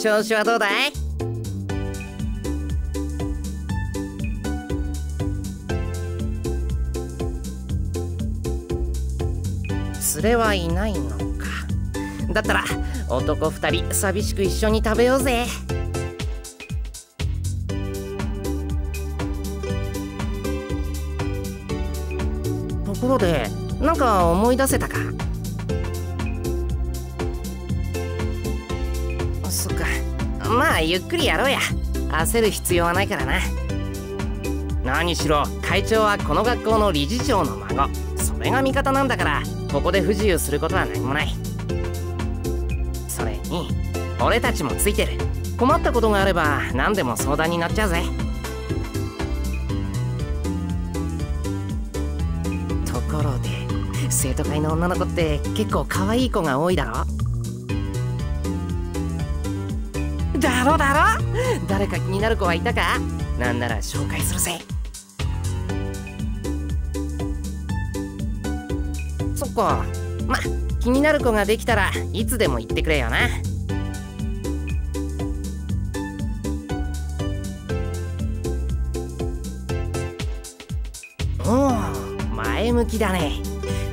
調子はどうだい？連れはいないのか。だったら男2人寂しく一緒に食べようぜ。ところでなんか思い出せたか？ゆっくりやろうや。焦る必要はないからな。何しろ会長はこの学校の理事長の孫。それが味方なんだからここで不自由することは何もない。それに俺たちもついてる。困ったことがあれば何でも相談になっちゃうぜ。ところで生徒会の女の子って結構可愛い子が多いだろ？だろだろ。誰か気になる子はいたか？なんなら紹介するぜ。そっか。ま気になる子ができたらいつでも言ってくれよな。おお前向きだね。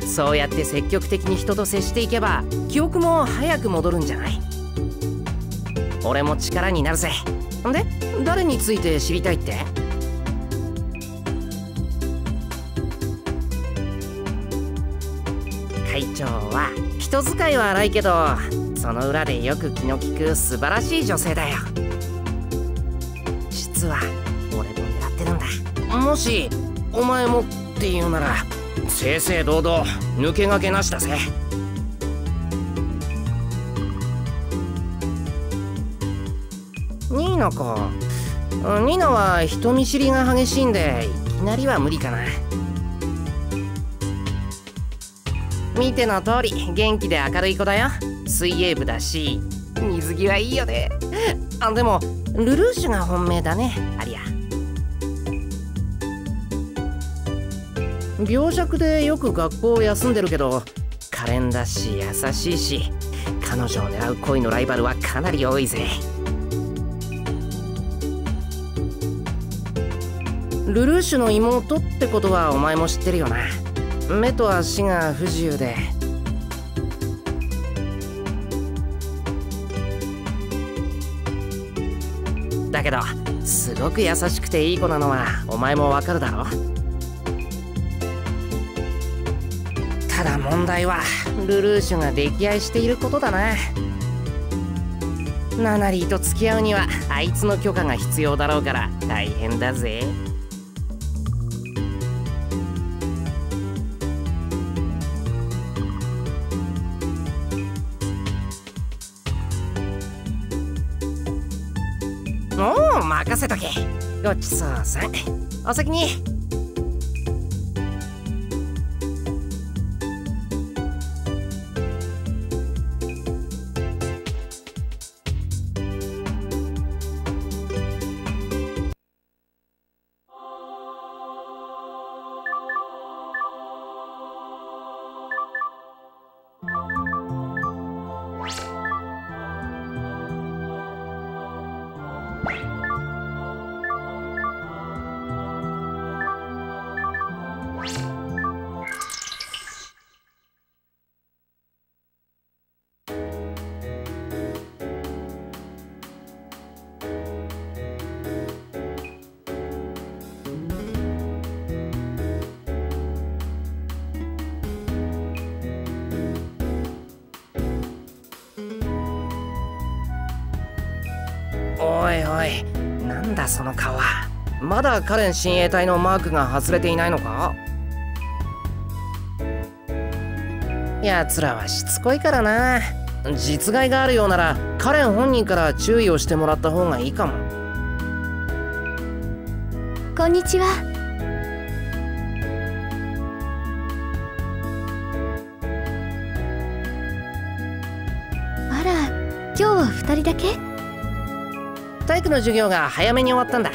そうやって積極的に人と接していけば記憶も早く戻るんじゃない？俺も力になるぜ。で誰について知りたいって？会長は人使いは荒いけどその裏でよく気の利く素晴らしい女性だよ。実は俺も狙ってるんだ。もしお前もっていうなら正々堂々抜け駆けなしだぜニーナか。ニーナは人見知りが激しいんでいきなりは無理かな。見ての通り元気で明るい子だよ。水泳部だし水着はいいよね。あでもルルーシュが本命だね。ありゃ病弱でよく学校を休んでるけど可憐だし優しいし彼女を狙う恋のライバルはかなり多いぜ。ルルーシュの妹ってことはお前も知ってるよな。目と足が不自由で。だけどすごく優しくていい子なのはお前もわかるだろ。ただ問題はルルーシュが溺愛していることだな。ナナリーと付き合うにはあいつの許可が必要だろうから大変だぜ。任せとけ。ごちそうさん。お先に。その顔はまだカレン親衛隊のマークが外れていないのか？奴らはしつこいからな。実害があるようならカレン本人から注意をしてもらった方がいいかも。こんにちは。あら今日は二人だけ？体育の授業が早めに終わったんだ。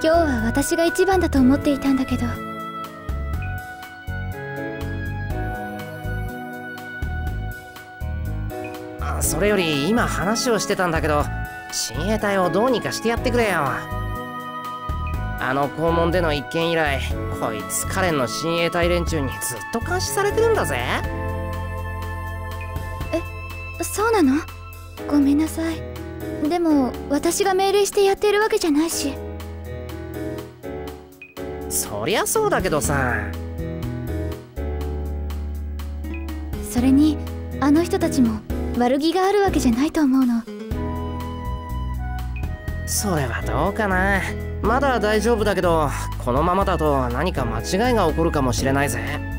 今日は私が一番だと思っていたんだけど。あそれより今話をしてたんだけど親衛隊をどうにかしてやってくれよ。あの校門での一件以来こいつカレンの親衛隊連中にずっと監視されてるんだぜ。えそうなの？ごめんなさい。でも私が命令してやっているわけじゃないし。そりゃそうだけどさ。それにあの人たちも悪気があるわけじゃないと思うの。それはどうかな。まだ大丈夫だけどこのままだと何か間違いが起こるかもしれないぜ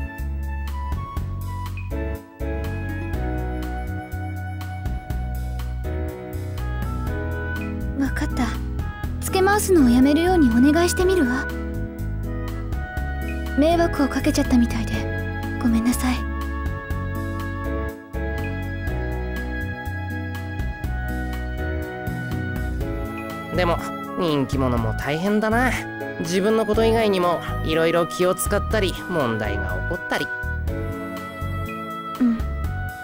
すのをやめるようにお願いしてみるわ。迷惑をかけちゃったみたいでごめんなさい。でも人気者も大変だな。自分のこと以外にもいろいろ気を使ったり問題が起こったり。うん。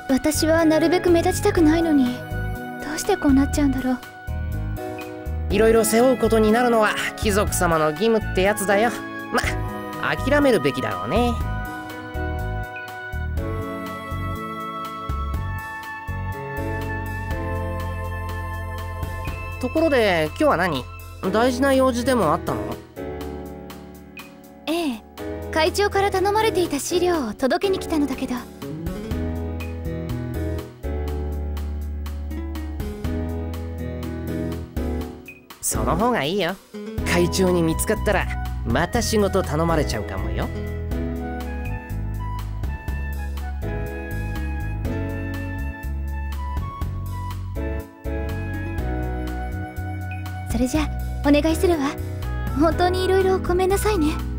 私はなるべく目立ちたくないのにどうしてこうなっちゃうんだろういろいろ背負うことになるのは貴族様の義務ってやつだよ。ま諦めるべきだろうね。ところで今日は何？大事な用事でもあったの？ええ。会長から頼まれていた資料を届けに来たのだけど。の方がいいよ。会長に見つかったらまた仕事頼まれちゃうかもよ。それじゃお願いするわ。本当にいろいろごめんなさいね。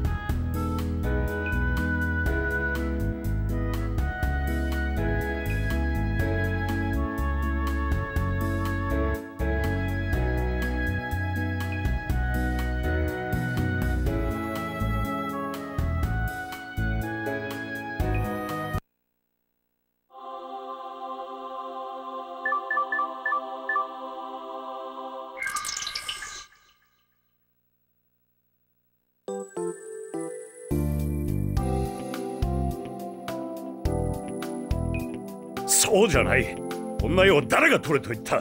そうじゃない。こんな絵を誰が撮れと言った？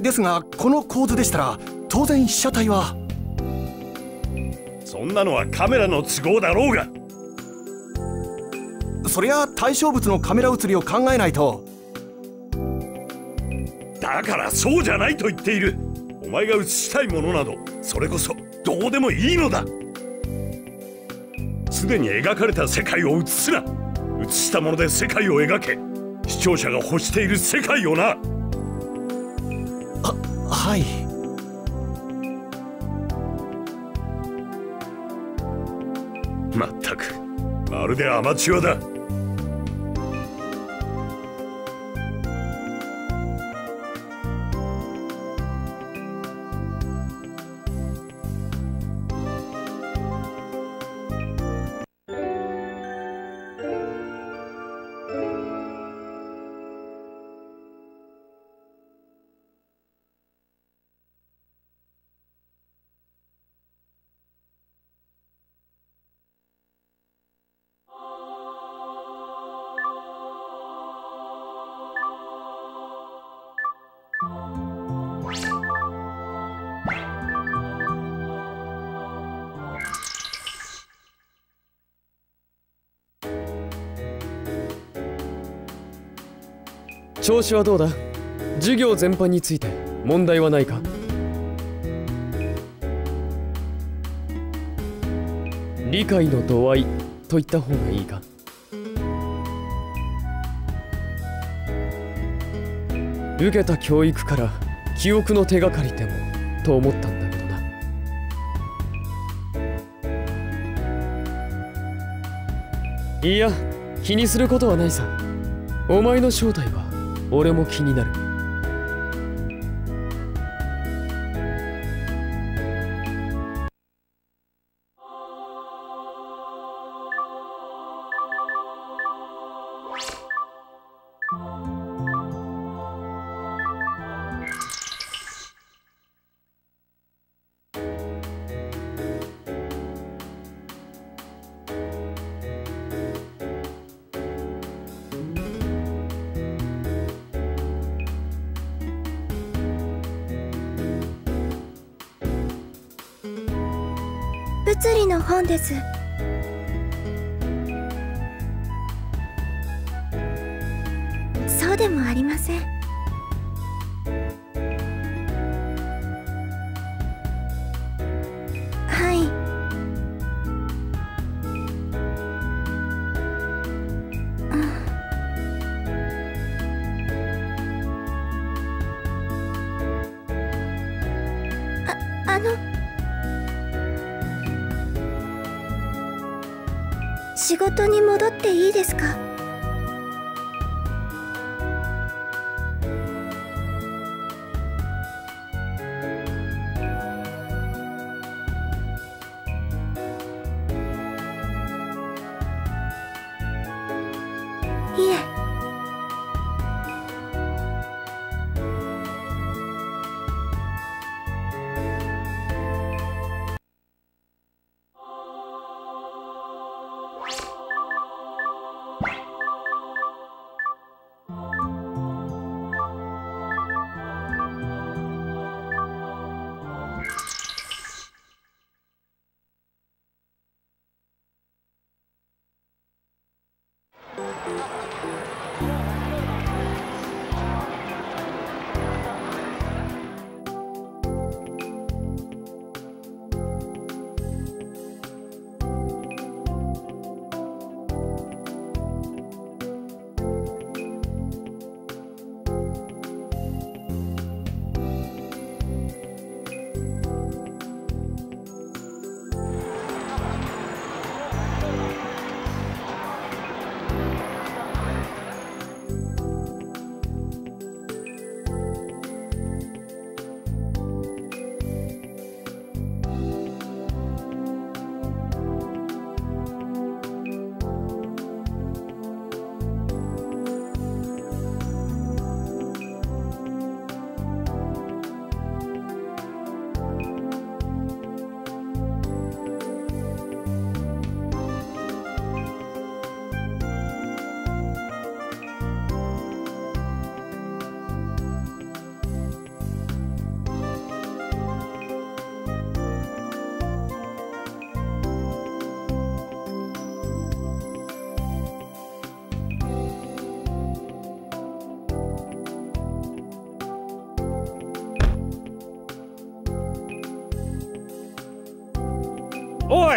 ですがこの構図でしたら当然被写体は。そんなのはカメラの都合だろうが。そりゃ対象物のカメラ写りを考えないと。だからそうじゃないと言っている。お前が写したいものなどそれこそどうでもいいのだ。すでに描かれた世界を映すな。映したもので世界を描け。視聴者が欲している世界をな。はい。まったく。まるでアマチュアだ調子はどうだ？授業全般について問題はないか？理解の度合いと言った方がいいか？受けた教育から記憶の手がかりでもと思ったんだけどな。いや気にすることはないさ。お前の正体は？俺も気になる。そうでもありません。はい。ああの。仕事に戻っていいですか？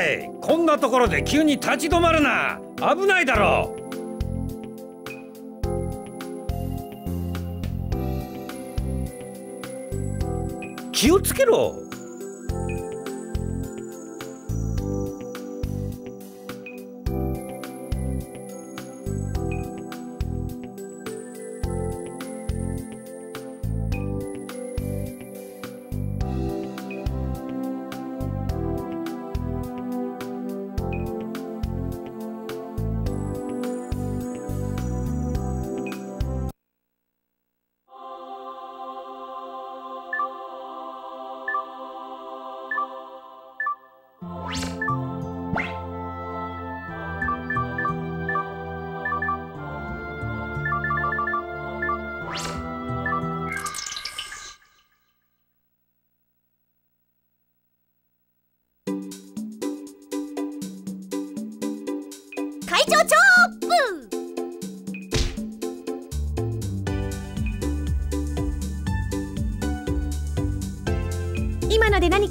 いこんなところで急に立ち止まるな。危ないだろ。う気をつけろ。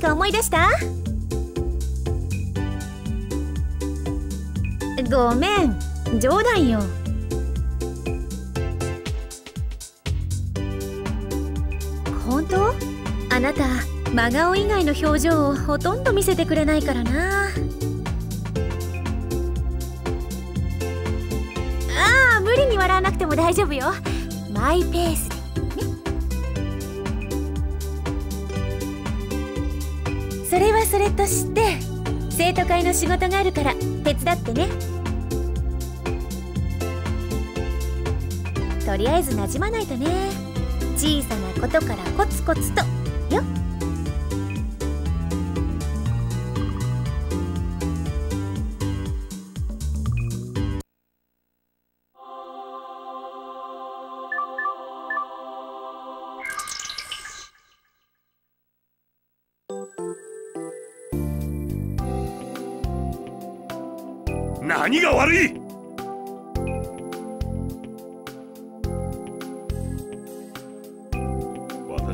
か思い出した？ごめん冗談よ。本当？あなた真顔以外の表情をほとんど見せてくれないからな。ああ無理に笑わなくても大丈夫よ。マイペースそれはそれとして生徒会の仕事があるから手伝ってね。とりあえずなじまないとね。小さなことからコツコツと。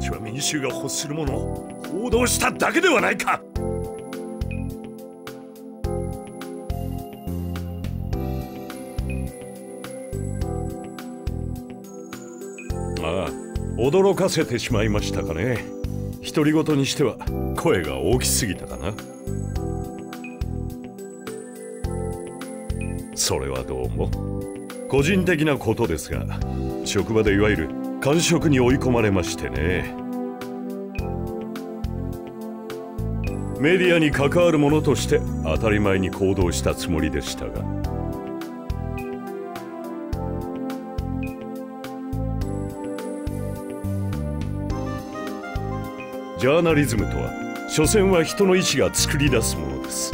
私は民衆が欲するものを報道しただけではないか。ああ驚かせてしまいましたかね。独り言にしては声が大きすぎたかな。それはどうも個人的なことですが職場でいわゆる感触に追い込まれましてね。メディアに関わる者として当たり前に行動したつもりでしたが。ジャーナリズムとは所詮は人の意志が作り出すものです。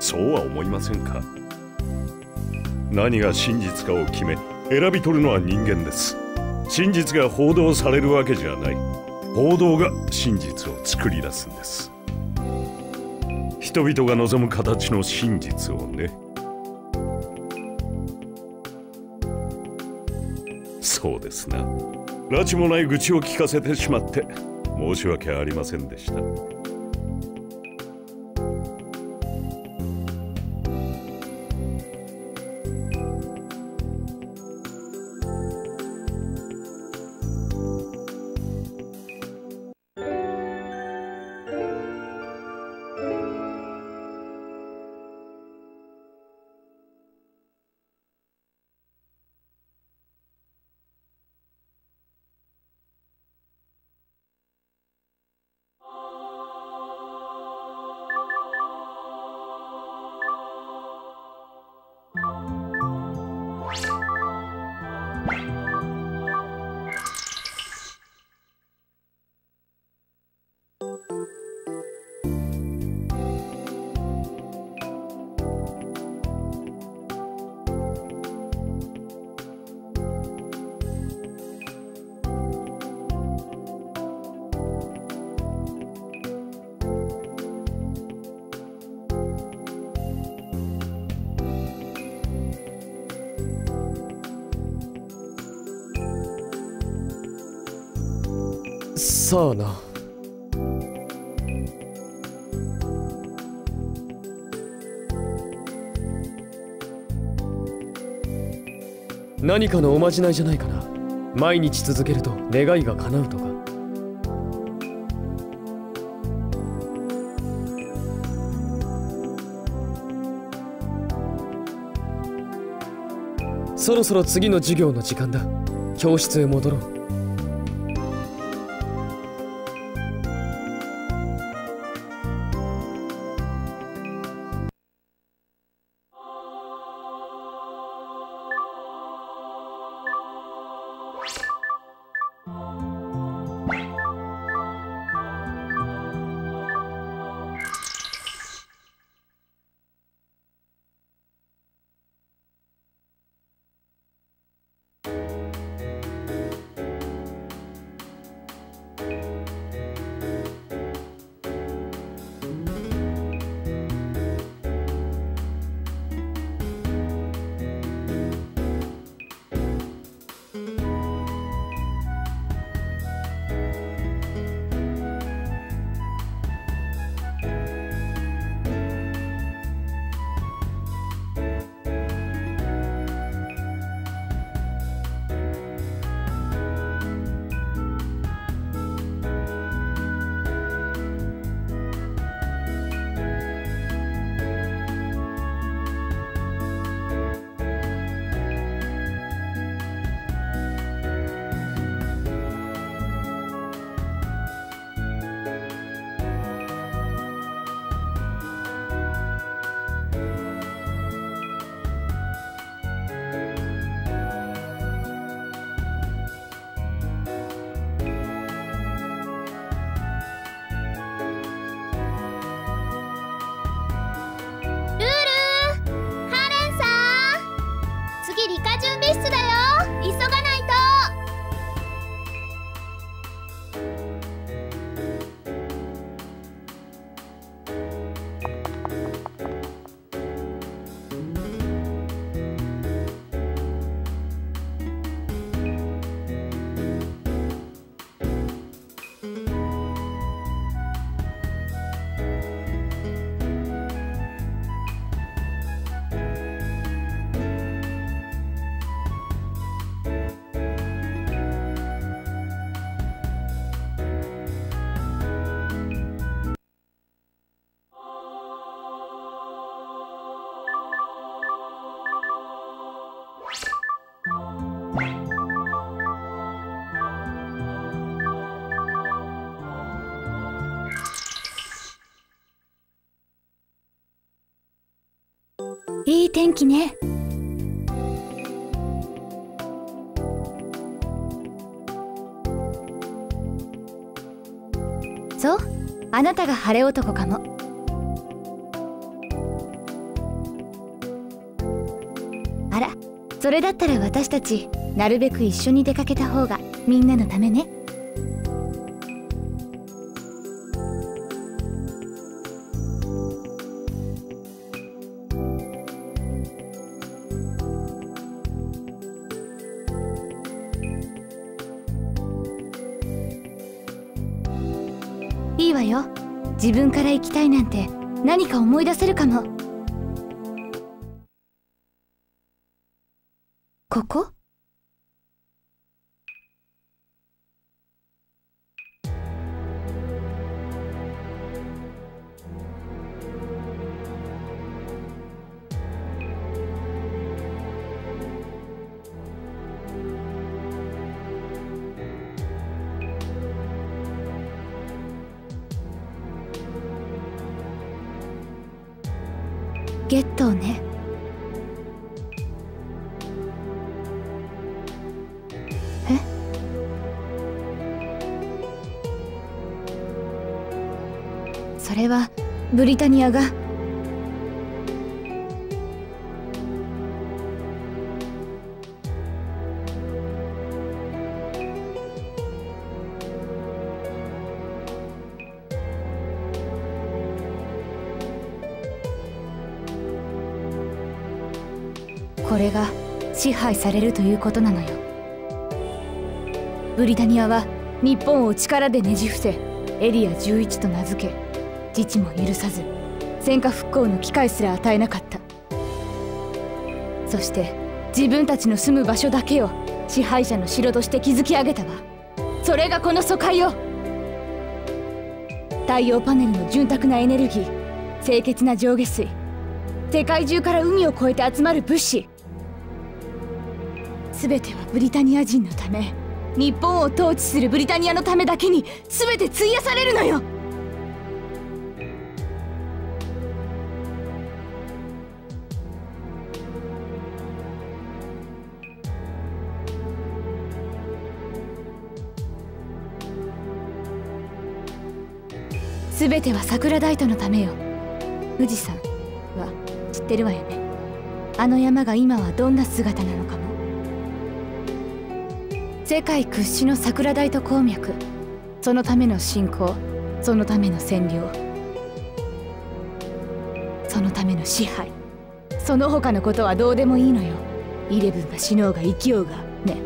そうは思いませんか？何が真実かを決め選び取るのは人間です。真実が報道されるわけじゃない。報道が真実を作り出すんです。人々が望む形の真実をね。そうですな。拉致もない愚痴を聞かせてしまって申し訳ありませんでした。さあな。何かのおまじないじゃないかな。毎日続けると願いが叶うとか。そろそろ次の授業の時間だ。教室へ戻ろう。天気ね。そうあなたが晴れ男かも。あらそれだったら私たちなるべく一緒に出かけた方がみんなのためね。行きたいなんて何か思い出せるかも。ここ？ゲットね。え？それはブリタニアが配されるということなのよ。ブリタニアは日本を力でねじ伏せエリア11と名付け自治も許さず戦火復興の機会すら与えなかった。そして自分たちの住む場所だけを支配者の城として築き上げたわ。それがこの疎開よ太陽パネルの潤沢なエネルギー清潔な上下水世界中から海を越えて集まる物資。全てはブリタニア人のため。日本を統治するブリタニアのためだけに全て費やされるのよ。全ては桜大斗のためよ。富士山は知ってるわよね。あの山が今はどんな姿なのかも。世界屈指の桜大斗鉱脈。そのための信仰。そのための占領。そのための支配。その他のことはどうでもいいのよ。イレブンが死のうが生きようが。ね。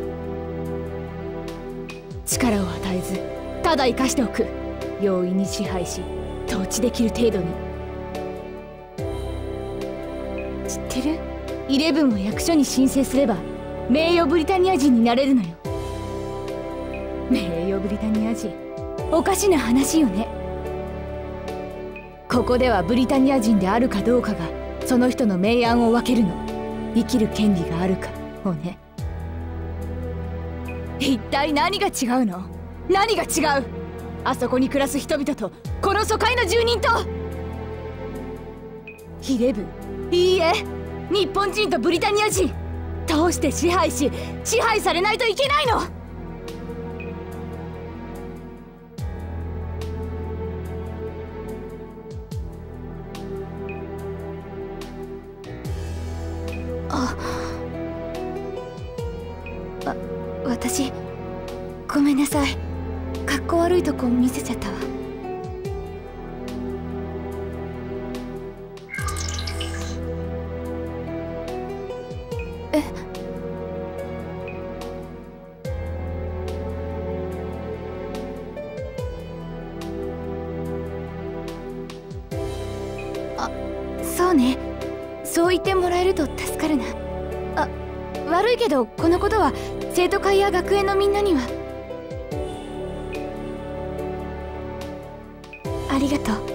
力を与えずただ生かしておく。容易に支配し統治できる程度に。知ってる？イレブンを役所に申請すれば名誉ブリタニア人になれるのよ。ブリタニア人。おかしな話よね。ここではブリタニア人であるかどうかがその人の明暗を分けるの。生きる権利があるか。をね。一体何が違うの？何が違う？あそこに暮らす人々とこの疎開の住人と。イレブいいえ。日本人とブリタニア人。通して支配し支配されないといけないの。そうね。そう言ってもらえると助かるな。あ悪いけどこのことは生徒会や学園のみんなには。ありがとう。